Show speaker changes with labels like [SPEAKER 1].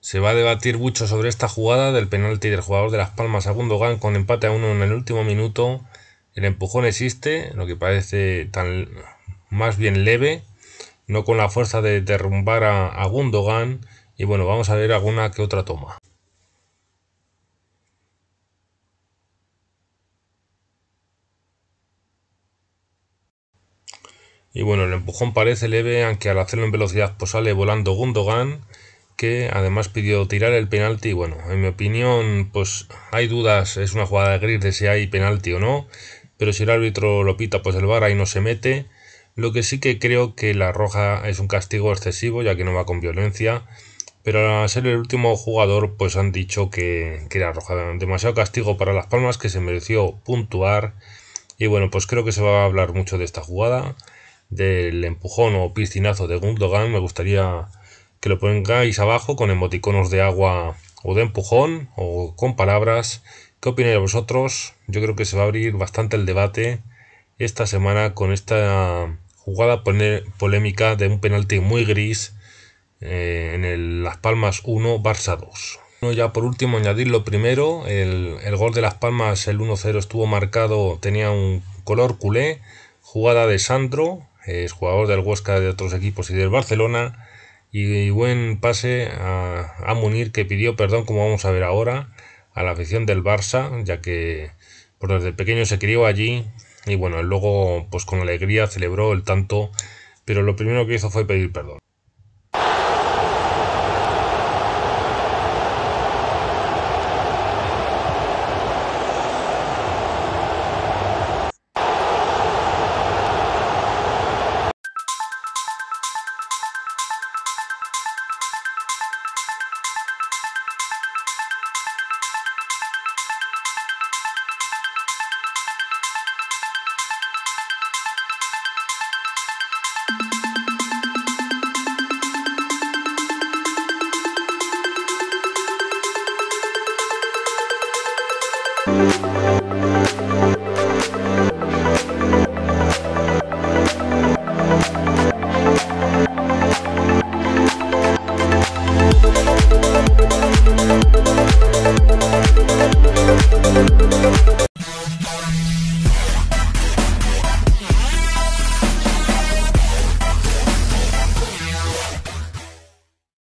[SPEAKER 1] Se va a debatir mucho sobre esta jugada del penalti del jugador de Las Palmas a Gundogan con empate a uno en el último minuto. El empujón existe, lo que parece tan más bien leve, no con la fuerza de derrumbar a, Gundogan. Y bueno, vamos a ver alguna que otra toma. Y bueno, el empujón parece leve, aunque al hacerlo en velocidad pues sale volando Gundogan, que además pidió tirar el penalti. Bueno, en mi opinión, pues hay dudas, es una jugada de gris de si hay penalti o no, pero si el árbitro lo pita, pues el VAR ahí no se mete. Lo que sí que creo que la roja es un castigo excesivo, ya que no va con violencia. Pero al ser el último jugador, pues han dicho que, que era roja. Demasiado castigo para Las Palmas, que se mereció puntuar. Y bueno, pues creo que se va a hablar mucho de esta jugada del empujón o piscinazo de Gundogan, me gustaría que lo pongáis abajo con emoticonos de agua o de empujón o con palabras. ¿Qué opináis vosotros? Yo creo que se va a abrir bastante el debate esta semana con esta jugada polémica de un penalti muy gris eh, en el Las Palmas 1, Barça 2. Ya por último añadir lo primero, el, el gol de Las Palmas, el 1-0 estuvo marcado, tenía un color culé, jugada de Sandro, es jugador del Huesca de otros equipos y del Barcelona. Y buen pase a, Munir que pidió perdón, como vamos a ver ahora, a la afición del Barça, ya que por desde pequeño se crió allí. Y bueno, luego, pues con alegría celebró el tanto, pero lo primero que hizo fue pedir perdón.